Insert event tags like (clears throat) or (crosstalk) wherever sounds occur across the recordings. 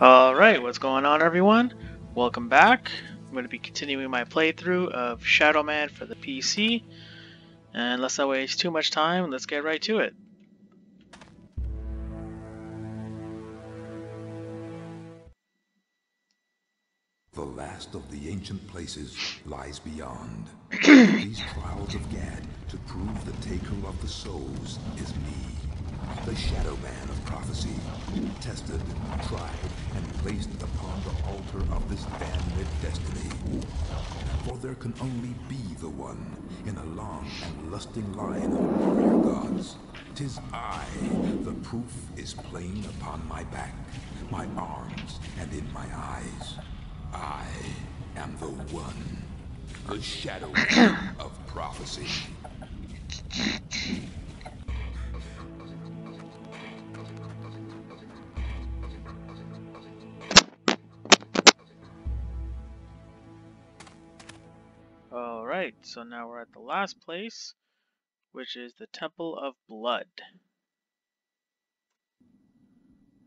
Alright, what's going on everyone? Welcome back. I'm going to be continuing my playthrough of Shadow Man for the PC. And let's not waste too much time, let's get right to it. The last of the ancient places lies beyond. (clears throat) These trials of Gad to prove the taker of the souls is me, the Shadow Man of prophecy, tested, tried, and placed upon the altar of this damned destiny. For there can only be the one in a long and lusting line of warrior gods. Tis I. The proof is plain upon my back, my arms, and in my eyes. I am the one, the shadow Man of prophecy. So now we're at the last place, which is the Temple of Blood.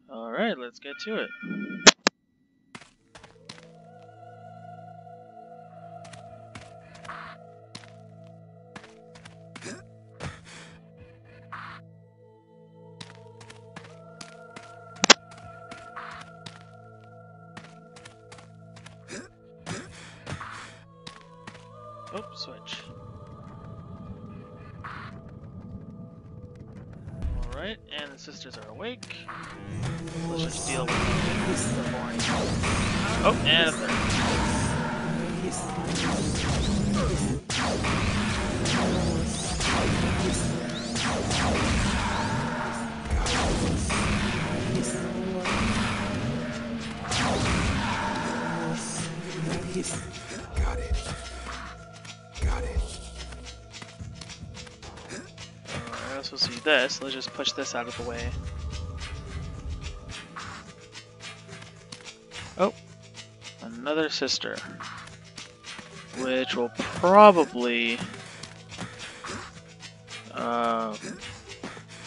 Alright, let's get to it. Sisters. Let's just deal with the. Oh, and a. Got it. Got it. Alright, I'm supposed to do this. Let's just push this out of the way. Sister. Which will probably uh,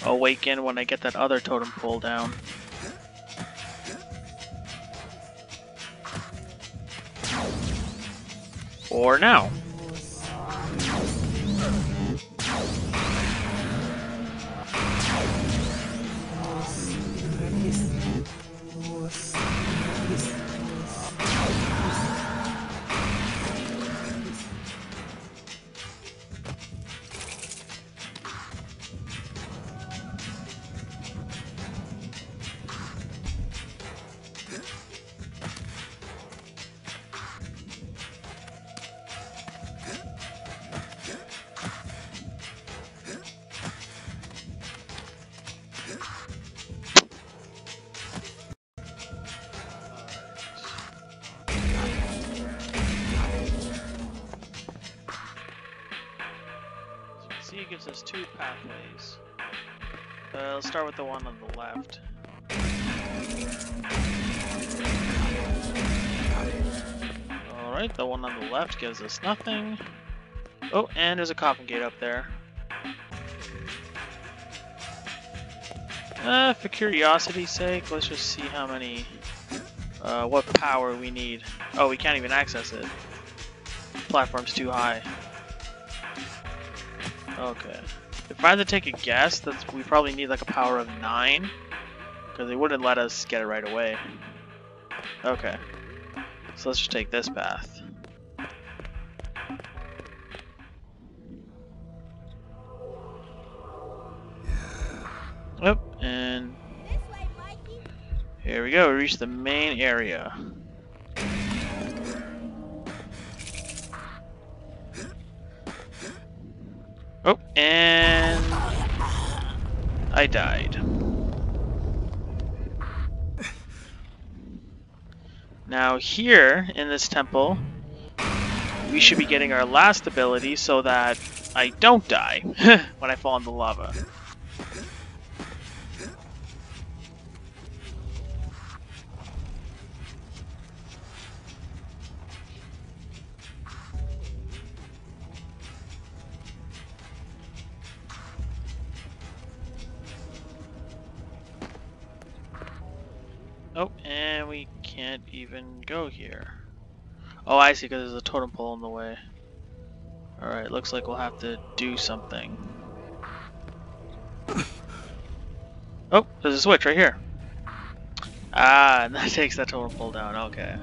awaken when I get that other totem pole down. Or now. Left gives us nothing. Oh, and there's a coffin gate up there. Uh, for curiosity's sake, let's just see how many, uh, what power we need. Oh, we can't even access it. Platform's too high. Okay. If I had to take a guess, that's we probably need like a power of 9. Because they wouldn't let us get it right away. Okay. So let's just take this path. Go, we reached the main area. Oh, and I died. Now here in this temple, we should be getting our last ability so that I don't die (laughs) when I fall in the lava. Oh, and we can't even go here. Oh, I see, because there's a totem pole in the way. Alright, looks like we'll have to do something. (laughs) Oh, there's a switch right here. Ah, and (laughs) that takes that totem pole down, okay.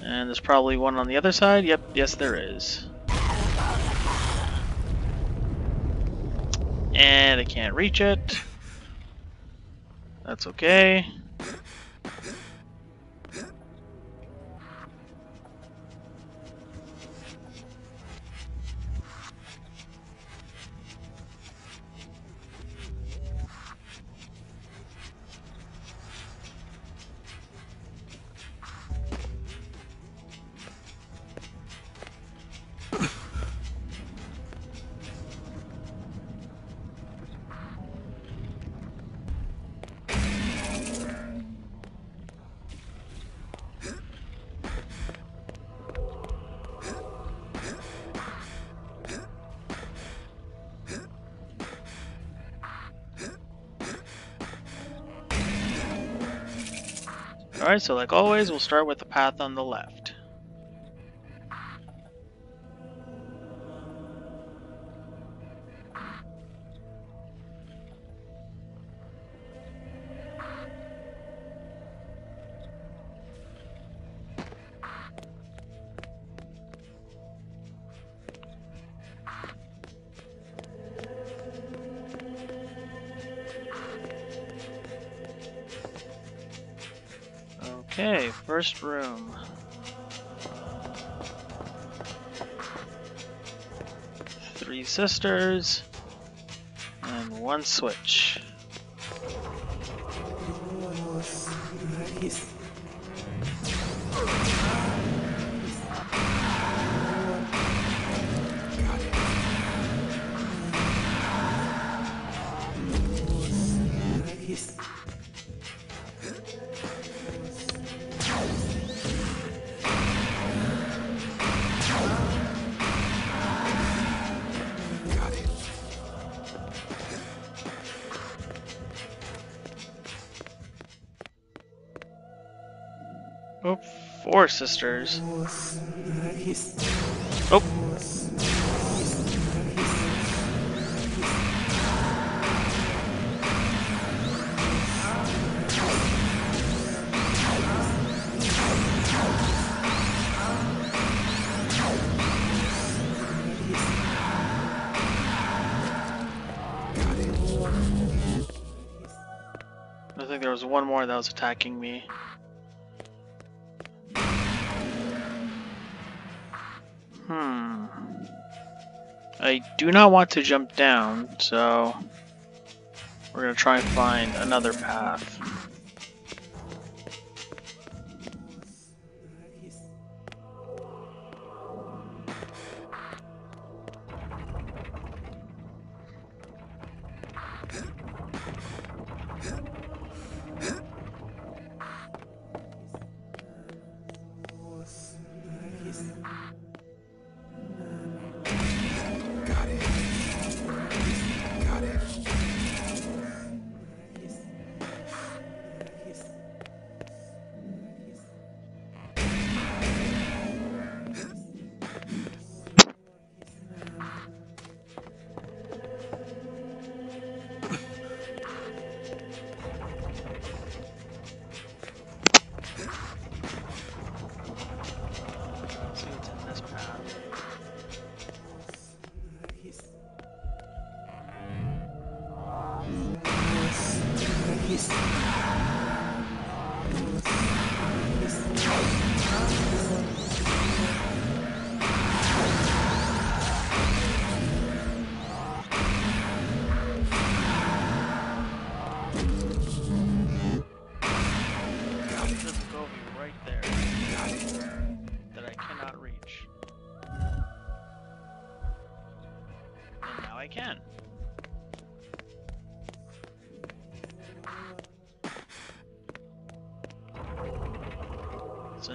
And there's probably one on the other side. Yep, yes there is. And I can't reach it. That's okay. So like always, we'll start with the path on the left. Sisters and one switch. Oh, four sisters. Oh. I think there was one more that was attacking me. Do not want to jump down, so we're gonna try and find another path.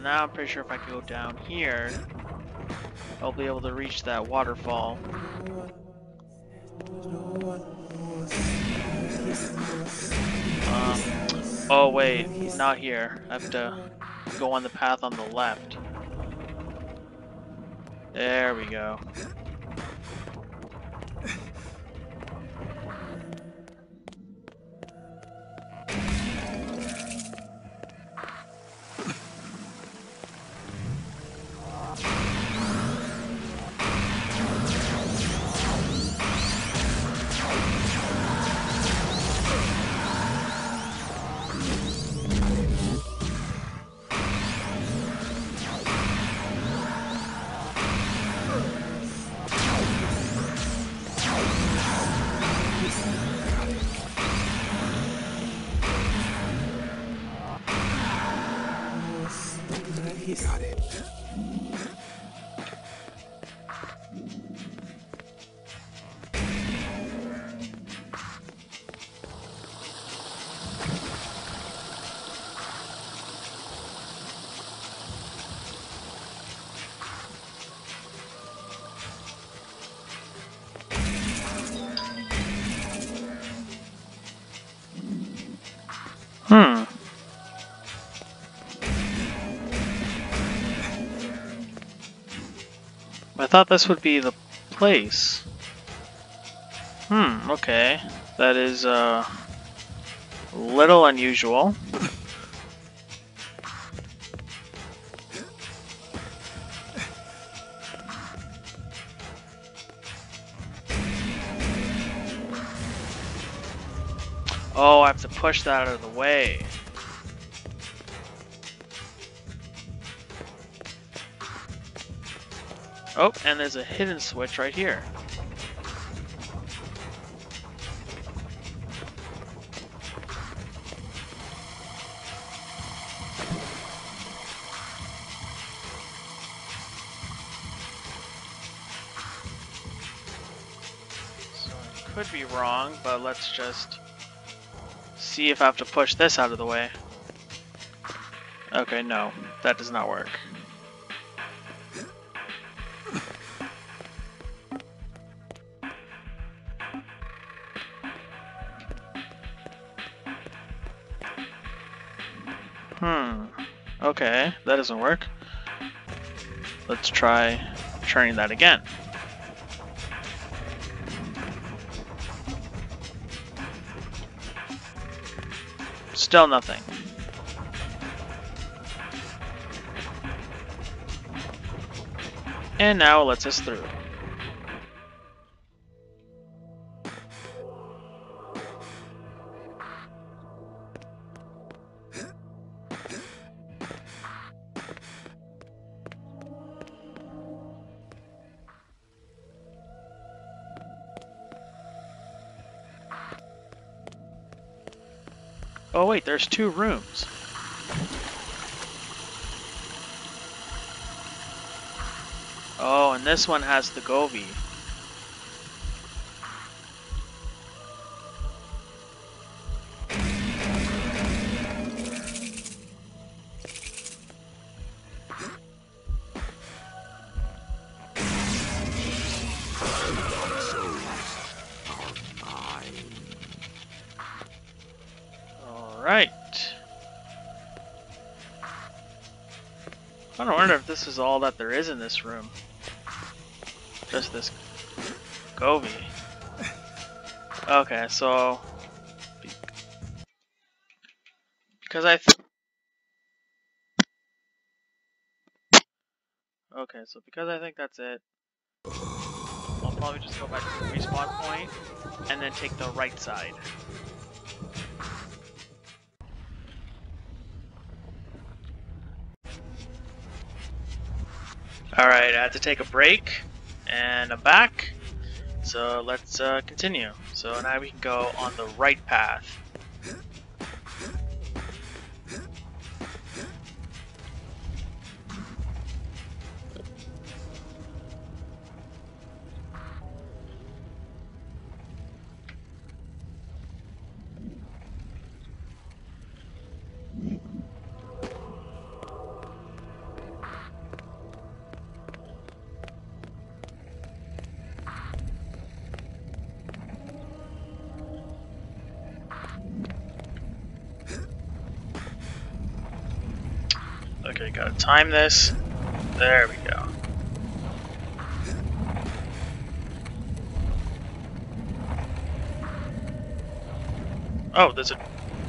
Now I'm pretty sure if I go down here, I'll be able to reach that waterfall. Um, oh wait, he's not here. I have to go on the path on the left. There we go. Thought this would be the place. Hmm, okay. That is, uh, a little unusual. Oh, I have to push that out of the way. Oh, and there's a hidden switch right here. So I could be wrong, but let's just see if I have to push this out of the way. Okay, no, that does not work. Hmm. Okay, that doesn't work. Let's try turning that again. Still nothing. And now it lets us through. There's two rooms. Oh, and this one has the Govi. This is all that there is in this room. Just this Govi. Okay, so because I Okay, so because I think that's it, I'll probably just go back to the respawn point and then take the right side. Alright, I had to take a break, and I'm back. So let's uh, continue. So now we can go on the right path. Okay, gotta time this. There we go. Oh, there's a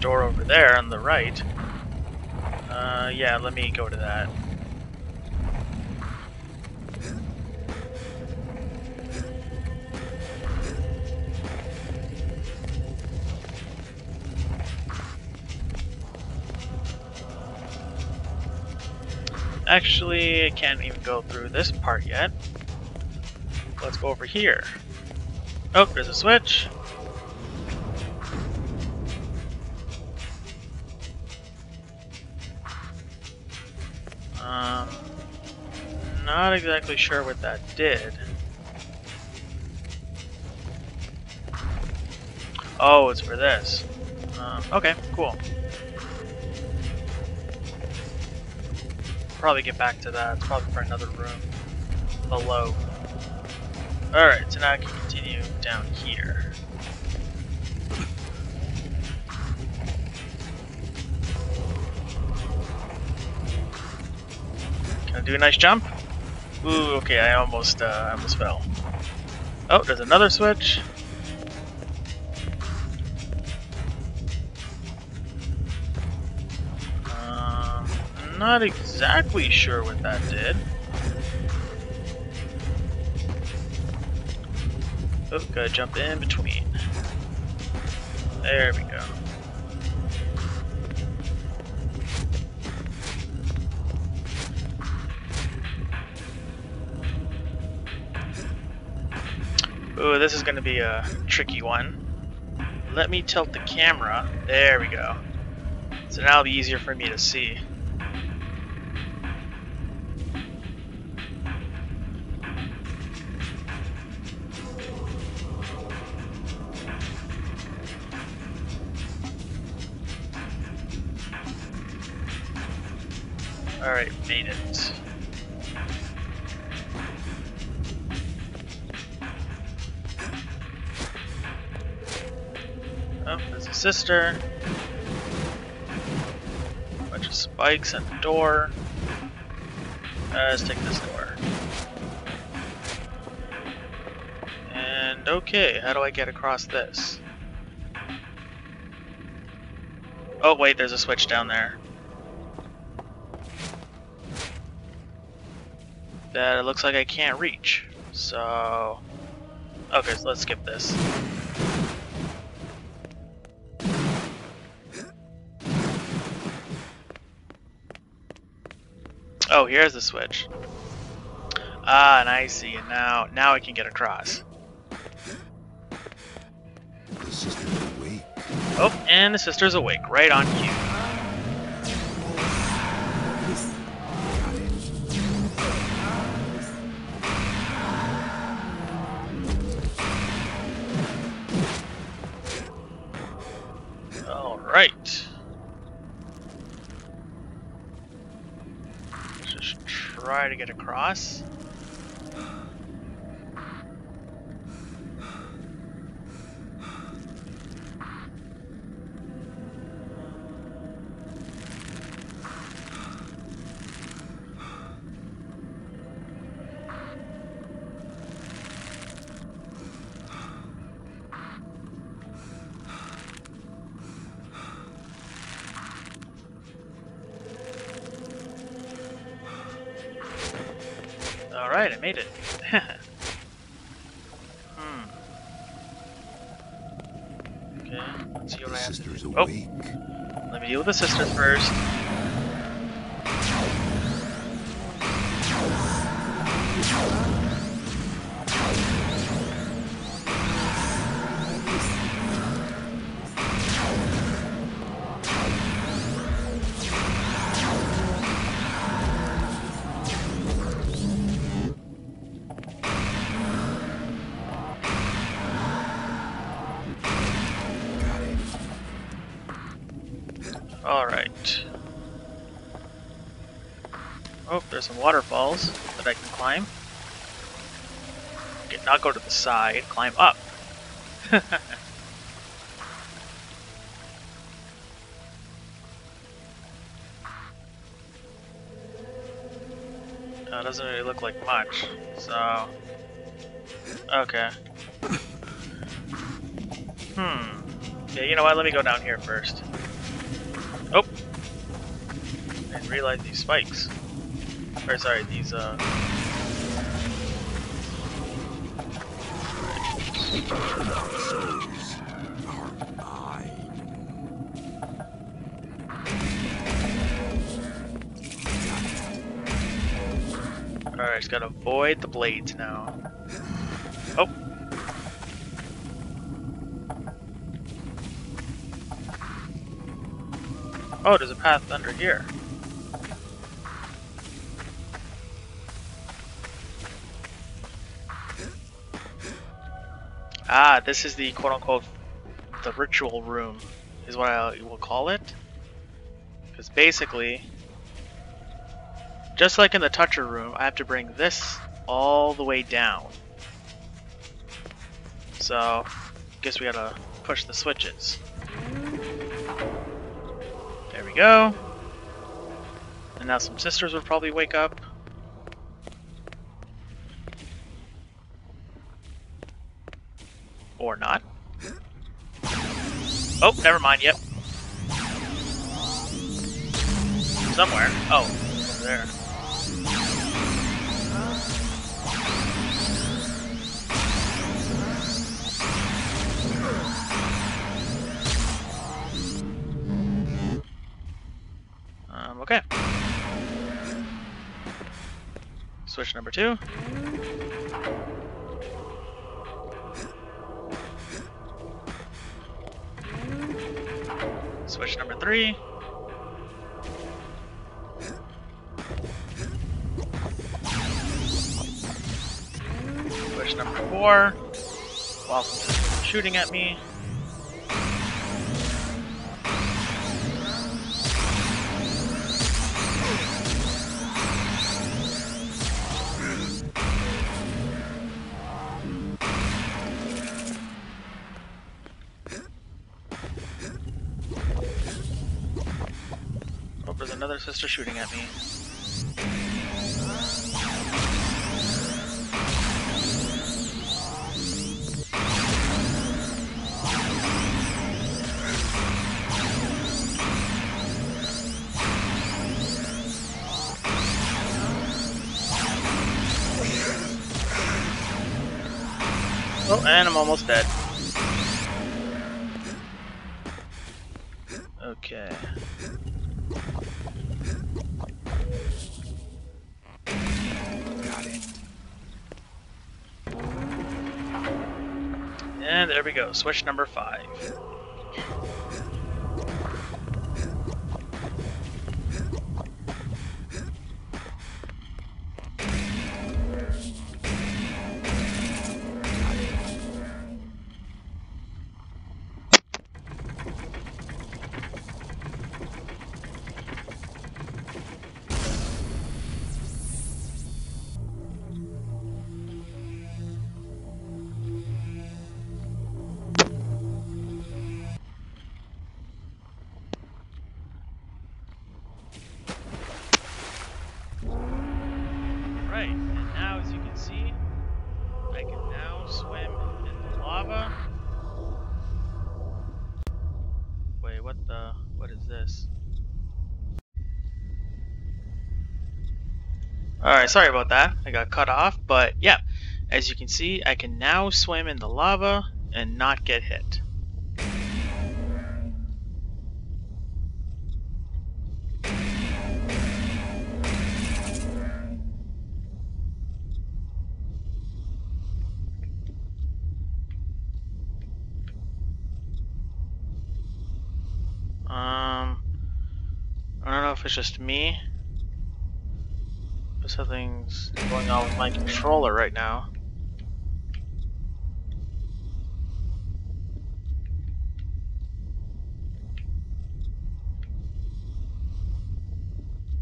door over there on the right. Uh, yeah, let me go to that. Actually, I can't even go through this part yet. Let's go over here. Oh, there's a switch. Um, not exactly sure what that did. Oh, it's for this. Um, okay, cool. Probably get back to that. It's probably for another room below. Alright, so now I can continue down here. Can I do a nice jump? Ooh, okay, I almost, uh, almost fell. Oh, there's another switch. Not exactly sure what that did. Oh, gotta jump in between. There we go. Ooh, this is gonna be a tricky one. Let me tilt the camera. There we go. So now it'll be easier for me to see. It. Oh, there's a sister. A Bunch of spikes and a door. Uh, let's take this door. And okay, how do I get across this? Oh wait, there's a switch down there. That it looks like I can't reach. So... Okay, so let's skip this. Oh, here's the switch. Ah, and I see. And now, now I can get across. The sister's awake. Oh, and the sister's awake, right on cue. Across. With the sisters first. Waterfalls that I can climb. Okay, not go to the side, climb up. (laughs) It doesn't really look like much, so... Okay. Hmm. Yeah, you know what? Let me go down here first. Oh! I didn't realize these spikes. Or sorry, these, uh... Alright, just gotta avoid the blades now. Oh! Oh, there's a path under here. Ah, this is the quote-unquote the ritual room, is what I will call it. Because basically, just like in the toucher room, I have to bring this all the way down. So, guess we gotta push the switches. There we go. And now some sisters would probably wake up. Or not. Oh, never mind, yep. Somewhere. Oh, there. Um, okay. Switch number two. Switch number three. Switch number four. While shooting at me. Another sister shooting at me. Oh, and I'm almost dead. switch number 5. Sorry about that. I got cut off, but yeah, as you can see, I can now swim in the lava and not get hit. Um, I don't know if it's just me, something's going on with my controller right now.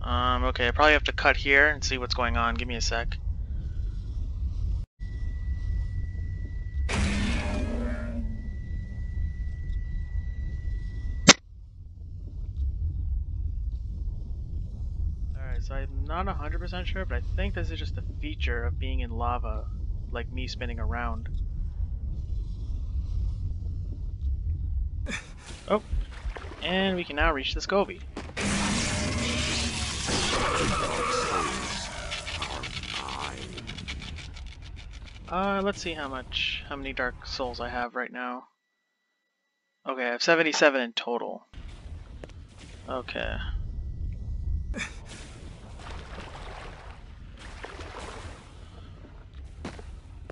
Um, okay, I probably have to cut here and see what's going on. Give me a sec. Alright, so I'm not 100% sure, but I think this is just a feature of being in lava, like me spinning around. (laughs) Oh, and we can now reach the Scovy. Uh, let's see how much, how many Dark Souls I have right now. Okay, I have 77 in total. Okay.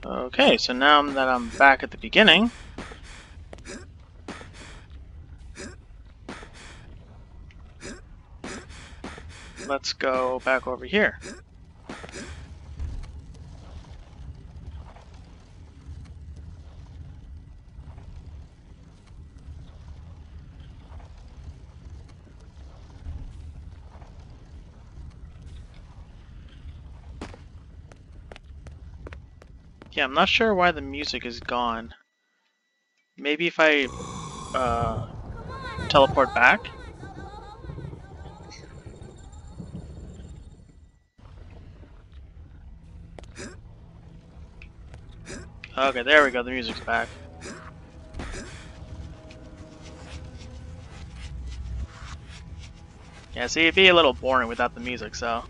Okay, so now that I'm back at the beginning, let's go back over here. Yeah, I'm not sure why the music is gone. Maybe if I uh, teleport back? Okay, there we go, the music's back. Yeah, see, it'd be a little boring without the music, so...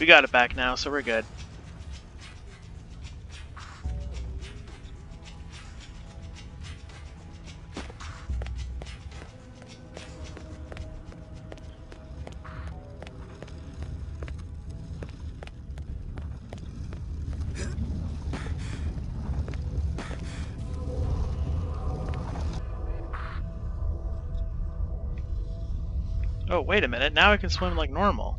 We got it back now, so we're good. Wait a minute, now I can swim like normal.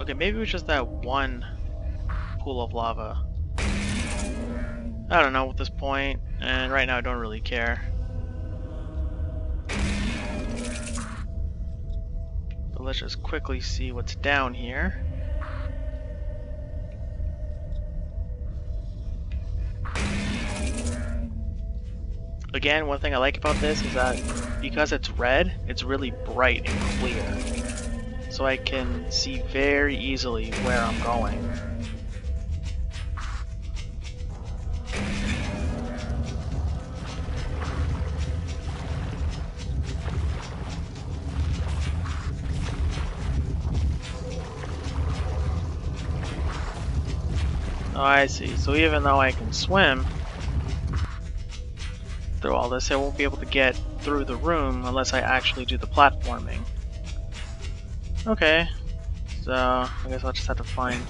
Okay, maybe it was just that one pool of lava. I don't know at this point, and right now I don't really care. But let's just quickly see what's down here. Again, one thing I like about this is that because it's red, it's really bright and clear. So I can see very easily where I'm going. Oh, I see. So even though I can swim, through all this, I won't be able to get through the room unless I actually do the platforming. Okay, so I guess I'll just have to find...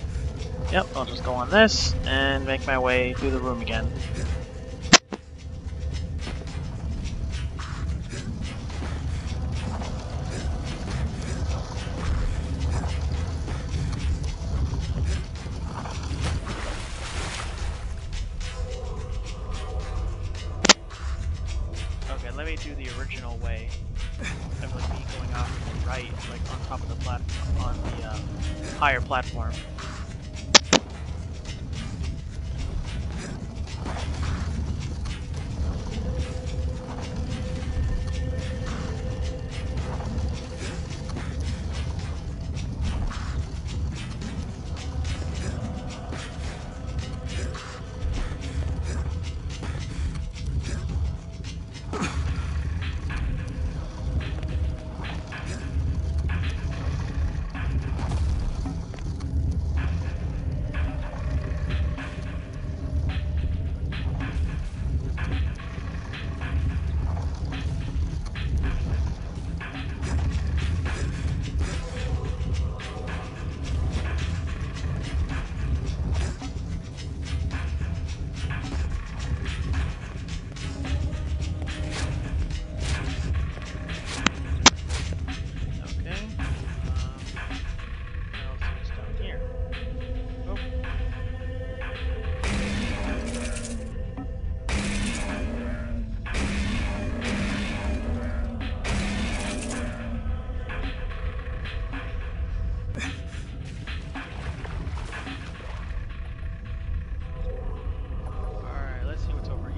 Yep, I'll just go on this and make my way through the room again.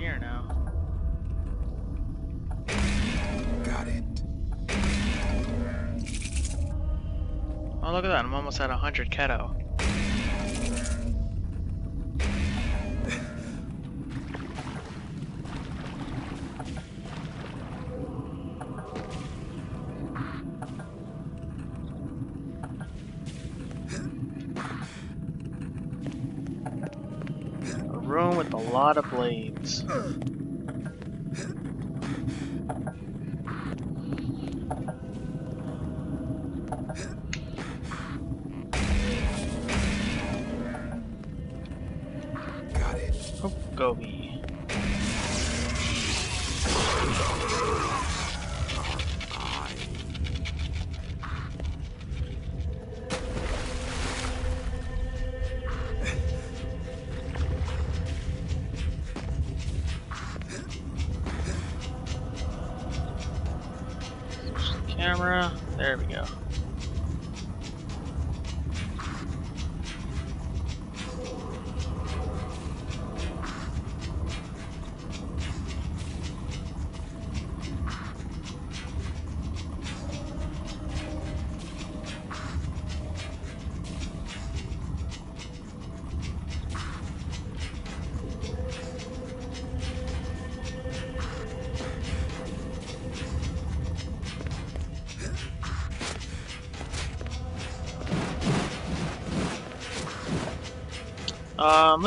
here now. Got it. Oh, look at that. I'm almost at 100 Cadeaux. Lot of blades.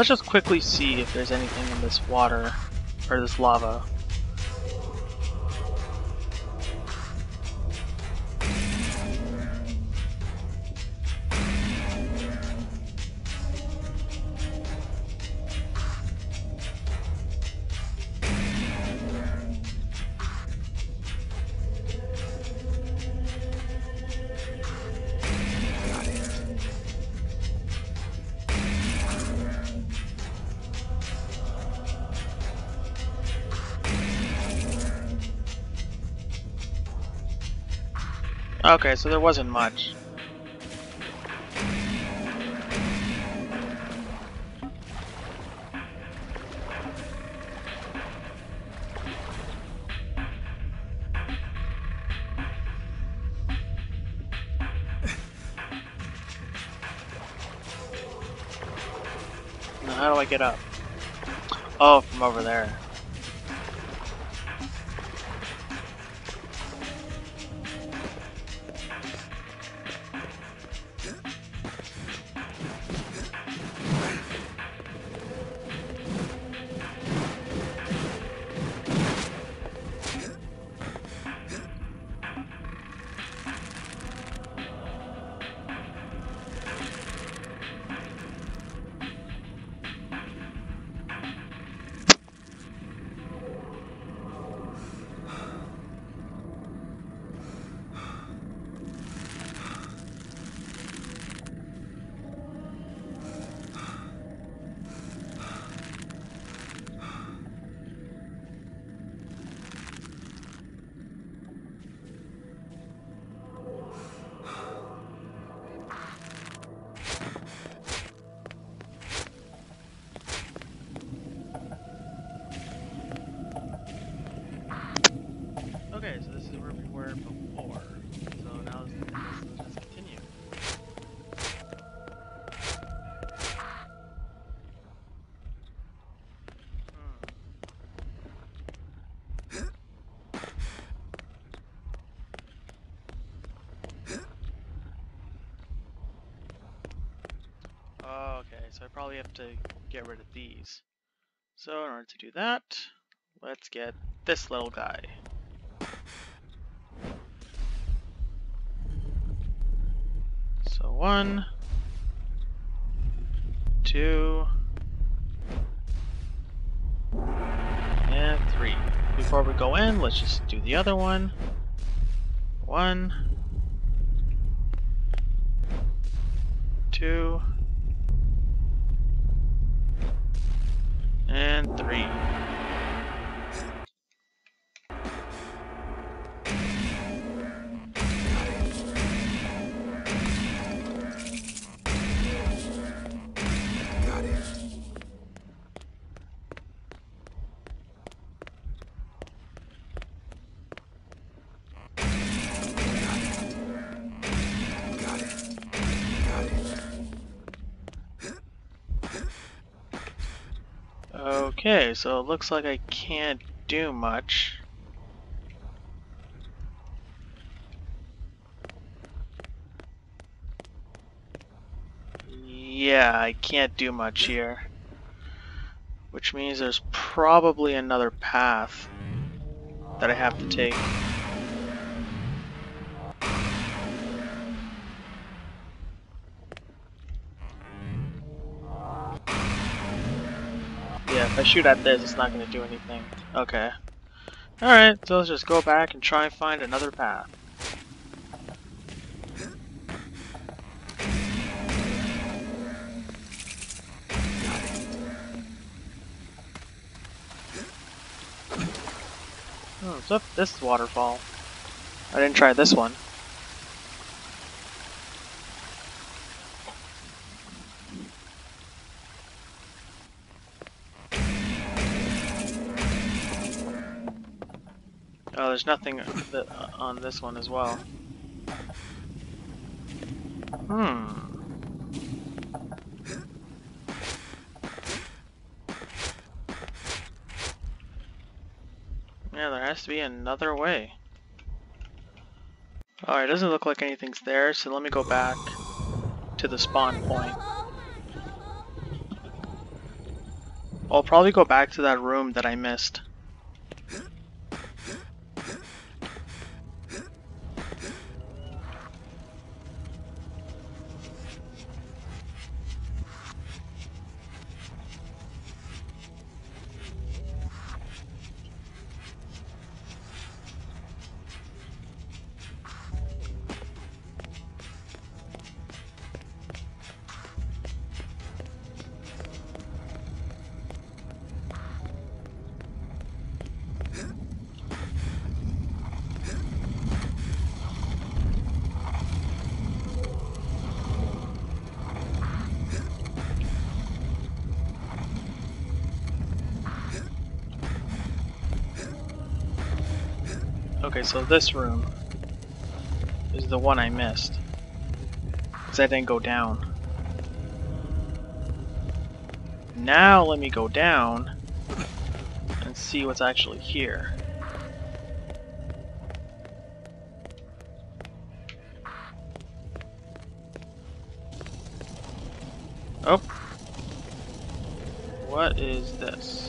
Let's just quickly see if there's anything in this water or this lava. Okay, so there wasn't much. How do I get up? Oh, from over there. Probably have to get rid of these. So in order to do that, let's get this little guy. So one, two, and three. Before we go in, let's just do the other one. One, Okay, so it looks like I can't do much. Yeah, I can't do much here. Which means there's probably another path that I have to take. If I shoot at this, it's not going to do anything. Okay. Alright, so let's just go back and try and find another path. Oh, up this waterfall. I didn't try this one. Oh, there's nothing that, uh, on this one as well. Hmm. Yeah, there has to be another way. Alright, doesn't look like anything's there, so let me go back to the spawn point. I'll probably go back to that room that I missed. Okay, so this room is the one I missed. Because I didn't go down. Now let me go down and see what's actually here. Oh. What is this?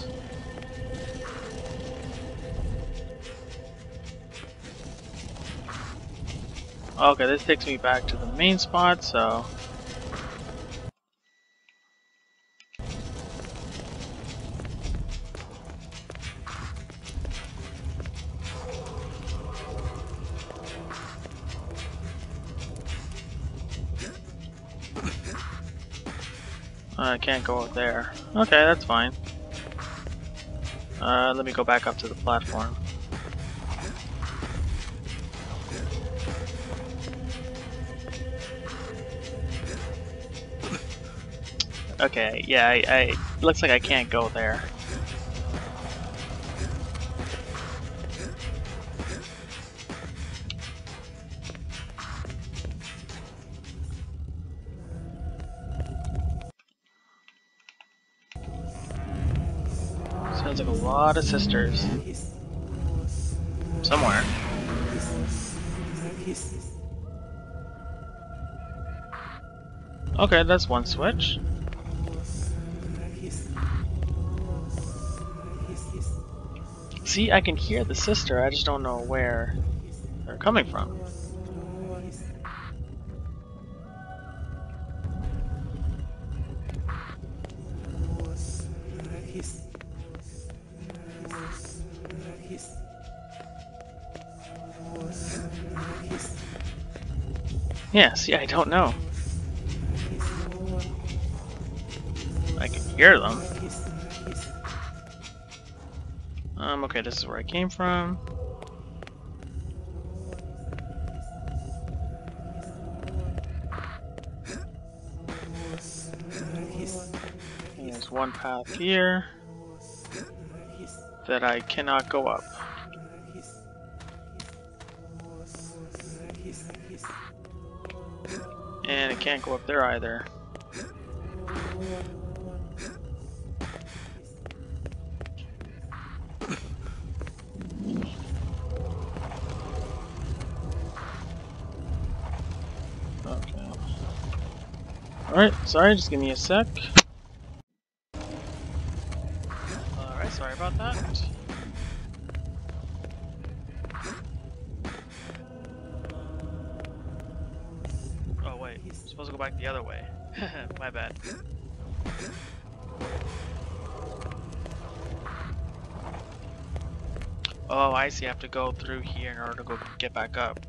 Okay, this takes me back to the main spot, so... I can't go up there. Okay, that's fine. Uh, let me go back up to the platform. Okay, yeah, I, I looks like I can't go there. Sounds like a lot of sisters. Somewhere. Okay, that's one switch. See, I can hear the sister, I just don't know where they're coming from. Yeah, see, I don't know. I can hear them. Okay, this is where I came from. There's one path here that I cannot go up. And I can't go up there either. Alright, sorry, just give me a sec. Alright, sorry about that. Oh wait, I'm supposed to go back the other way. (laughs) My bad. Oh, I see, I have to go through here in order to go get back up.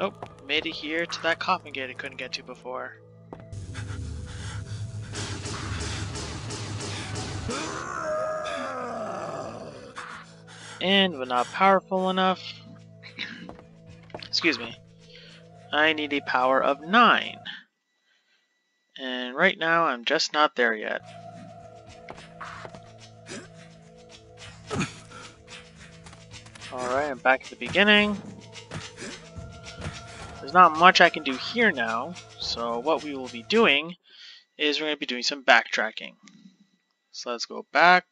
Oh, made it here to that coffin gate I couldn't get to before. And we're not powerful enough. Excuse me. I need a power of 9. And right now I'm just not there yet. Alright, I'm back at the beginning. There's not much I can do here now, so what we will be doing is we're going to be doing some backtracking. So let's go back.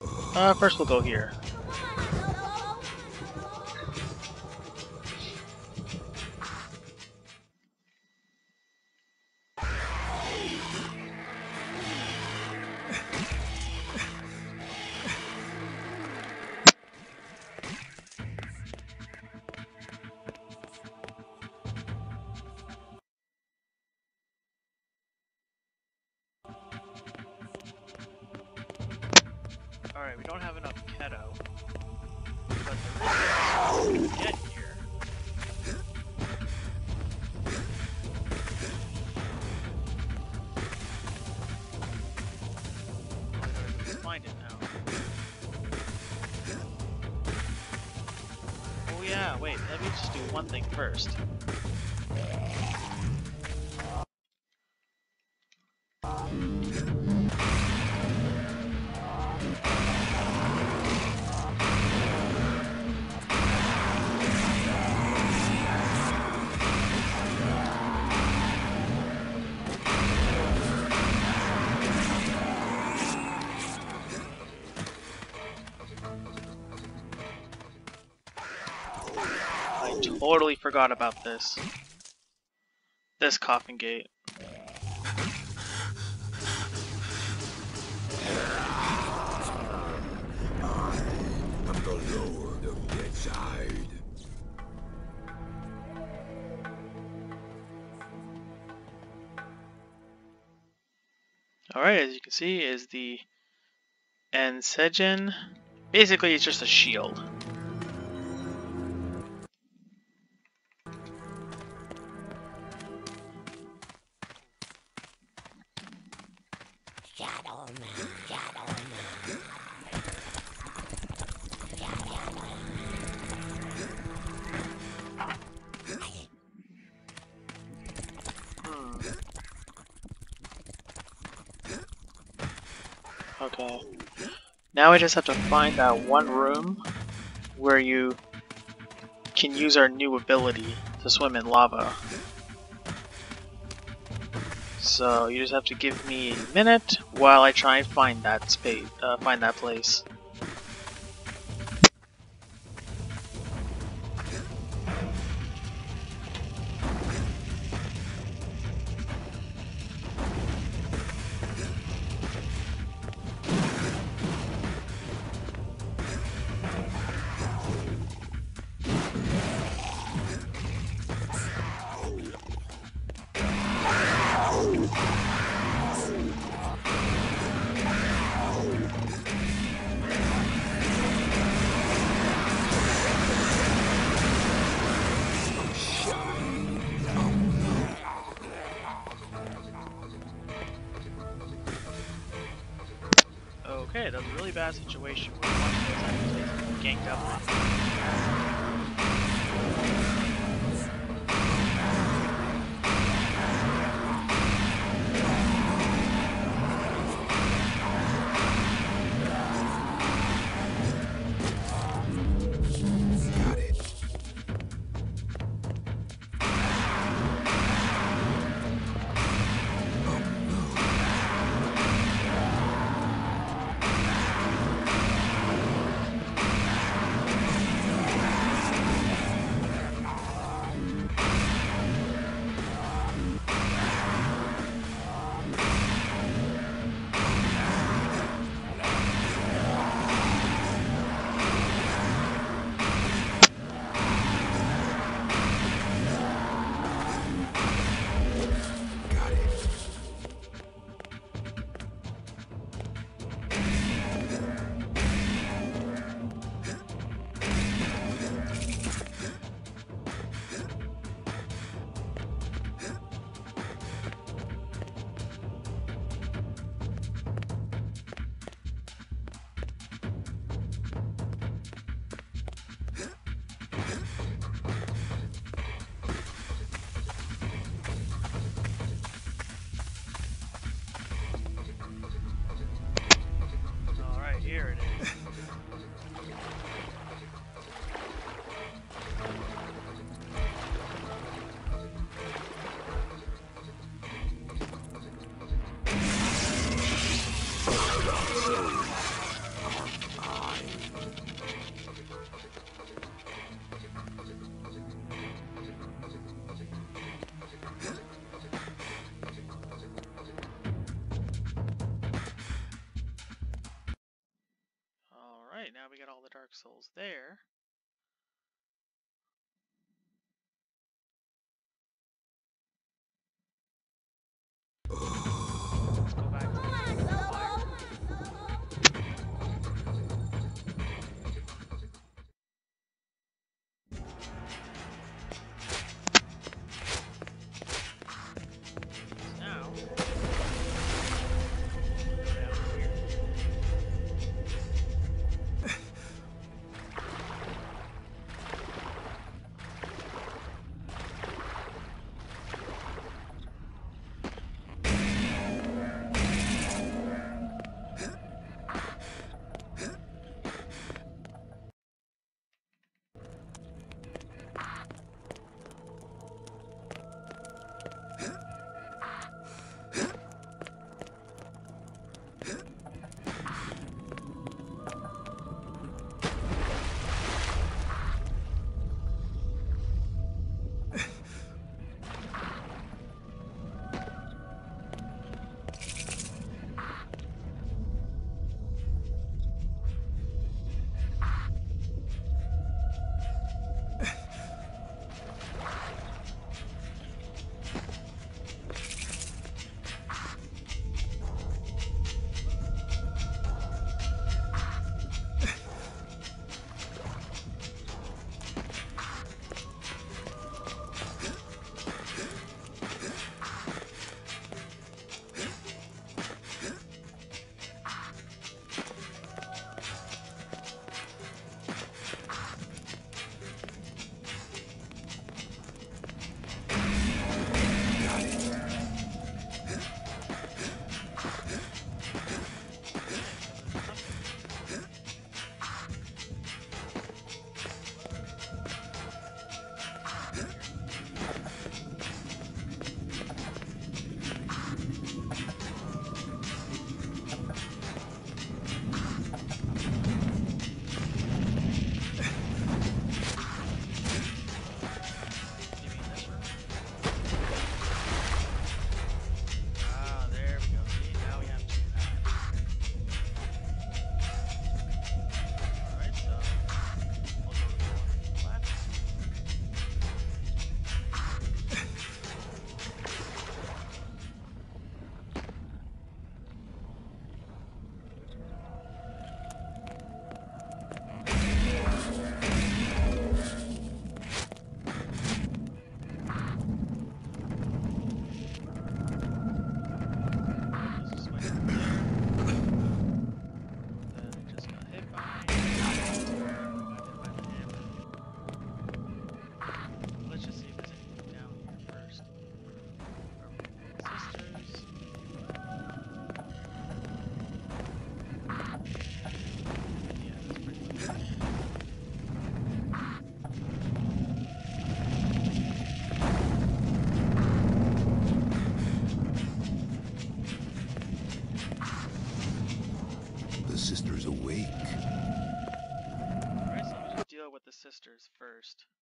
Uh, first we'll go here. Forgot about this. This coffin gate. Alright, as you can see, is the Enseigne. Basically, it's just a shield. Now I just have to find that one room where you can use our new ability to swim in lava. So you just have to give me a minute while I try and find that space, uh, find that place. Souls there. First.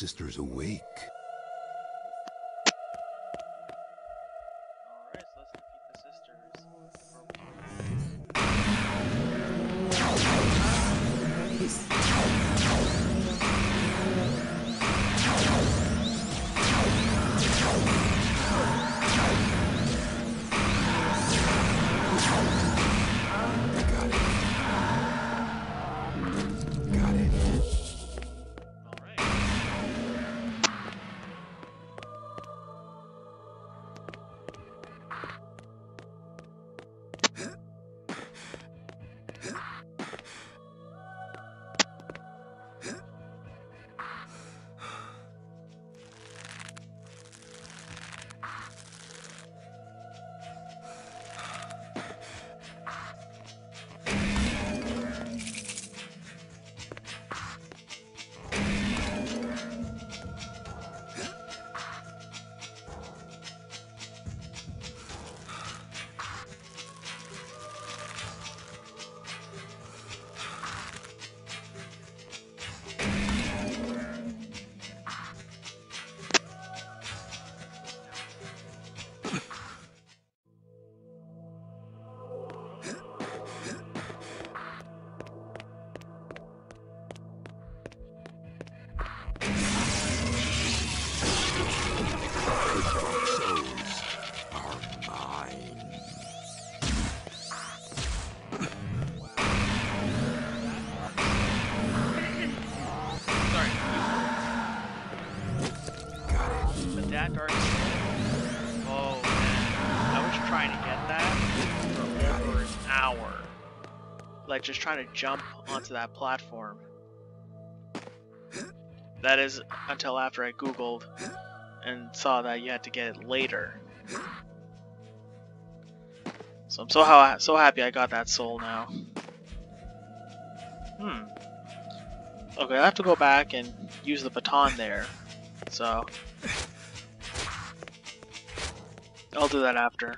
Sister's awake. Trying to jump onto that platform. That is until after I googled and saw that you had to get it later. So I'm so ha so happy I got that soul now. Hmm. Okay, I have to go back and use the baton there. So I'll do that after.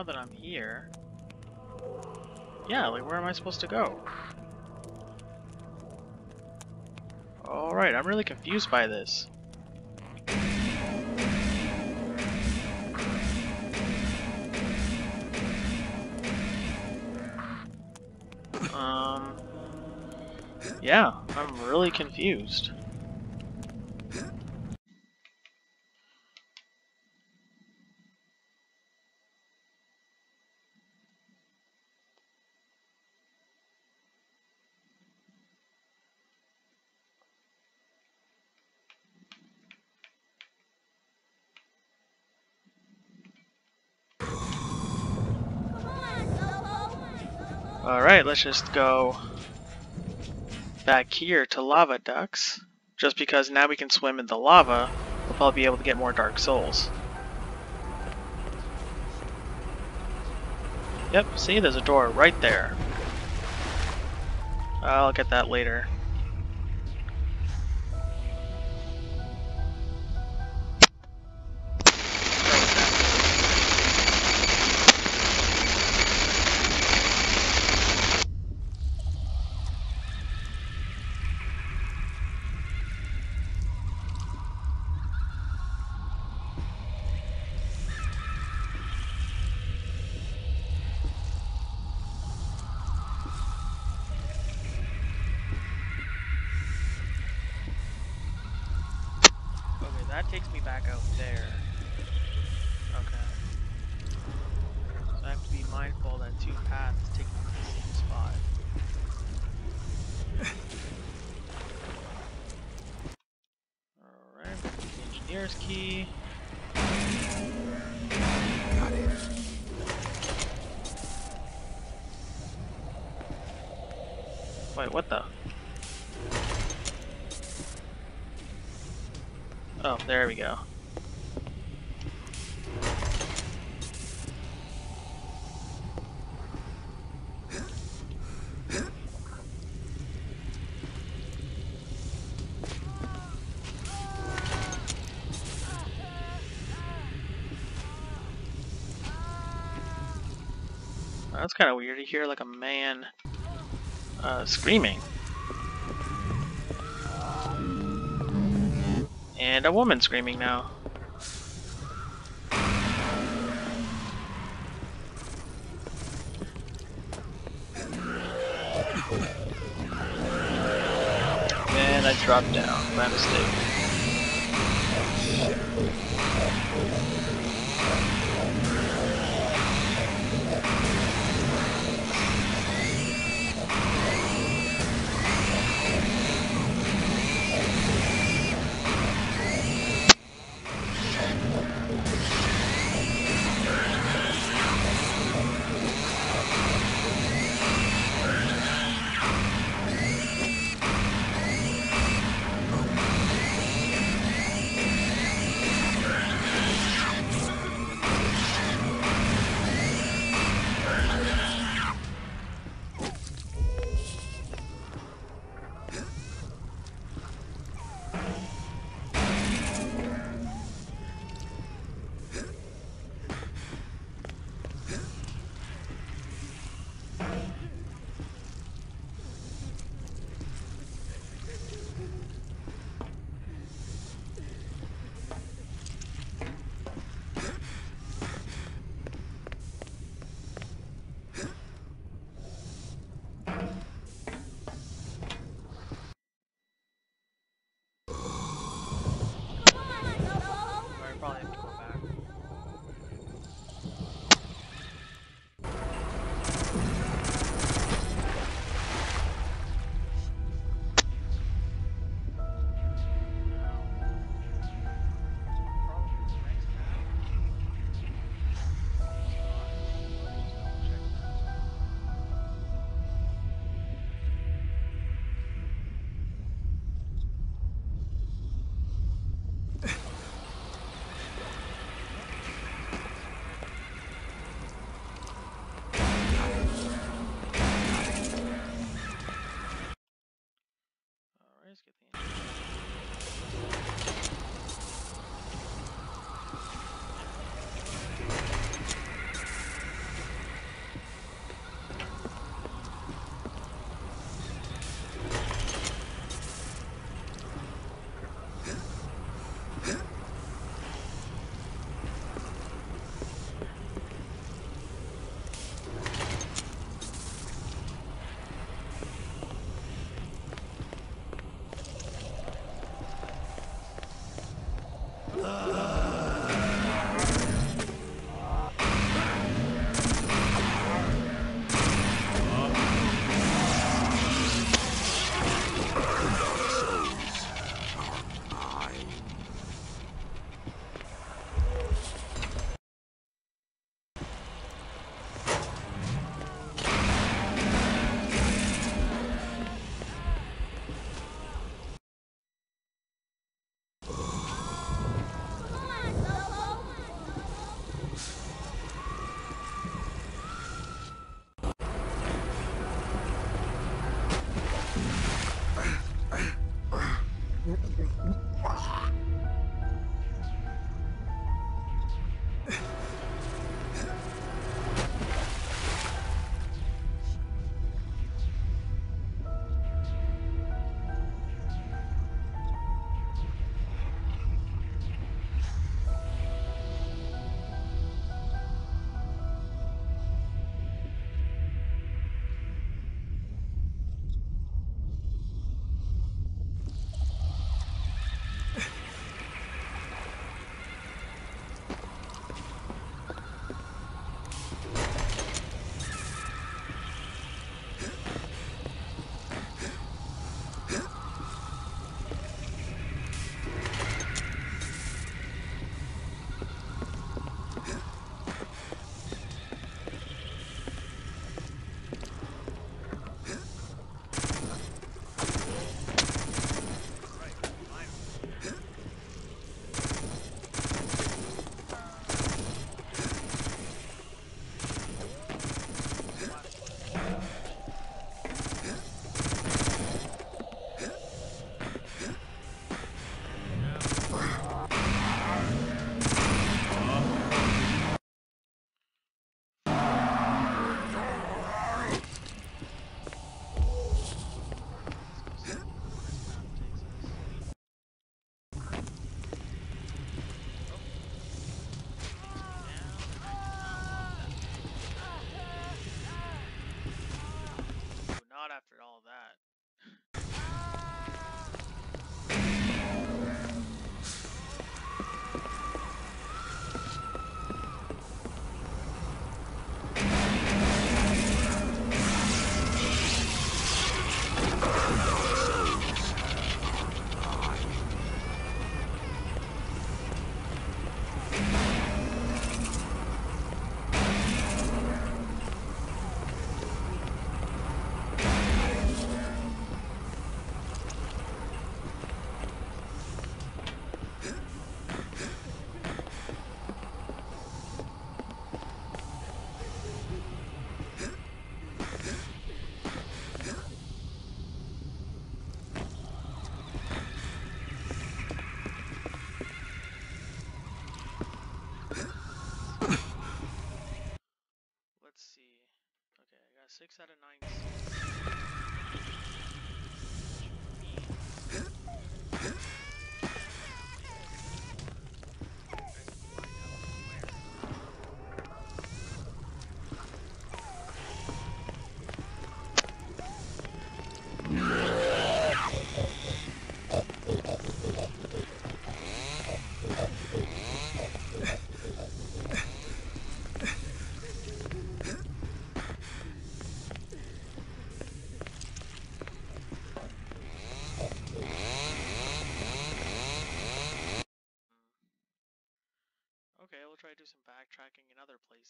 Now that I'm here, yeah, like where am I supposed to go? Alright, I'm really confused by this. Um, yeah, I'm really confused. Alright, let's just go back here to lava ducts. Just because now we can swim in the lava, we'll probably be able to get more Dark Souls. Yep, see, there's a door right there. I'll get that later. Takes me back out there. Okay. So I have to be mindful that two paths take me to the same spot. (laughs) Alright, engineer's key. Got it. Wait, what the? Oh, there we go. That's kind of weird to hear like a man uh, screaming. And a woman screaming now. And I dropped down by mistake.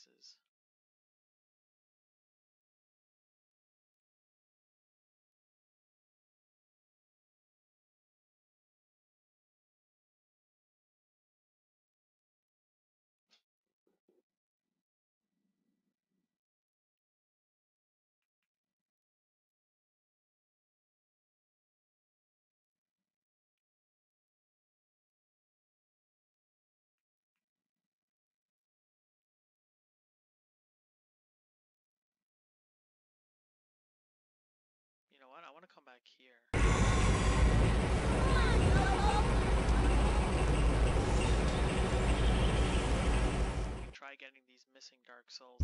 Places. Try getting these missing dark souls.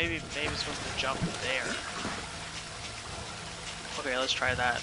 Maybe maybe I'm supposed to jump there. Okay, let's try that.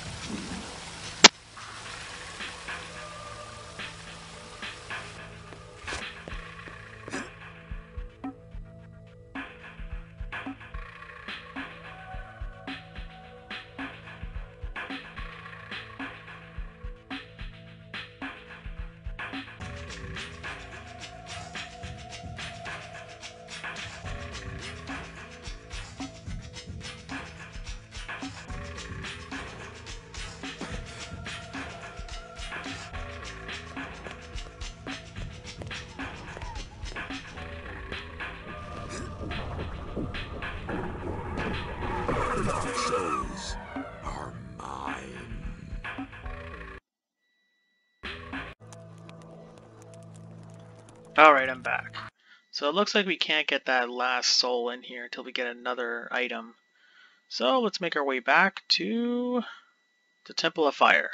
So it looks like we can't get that last soul in here until we get another item. So let's make our way back to the Temple of Fire.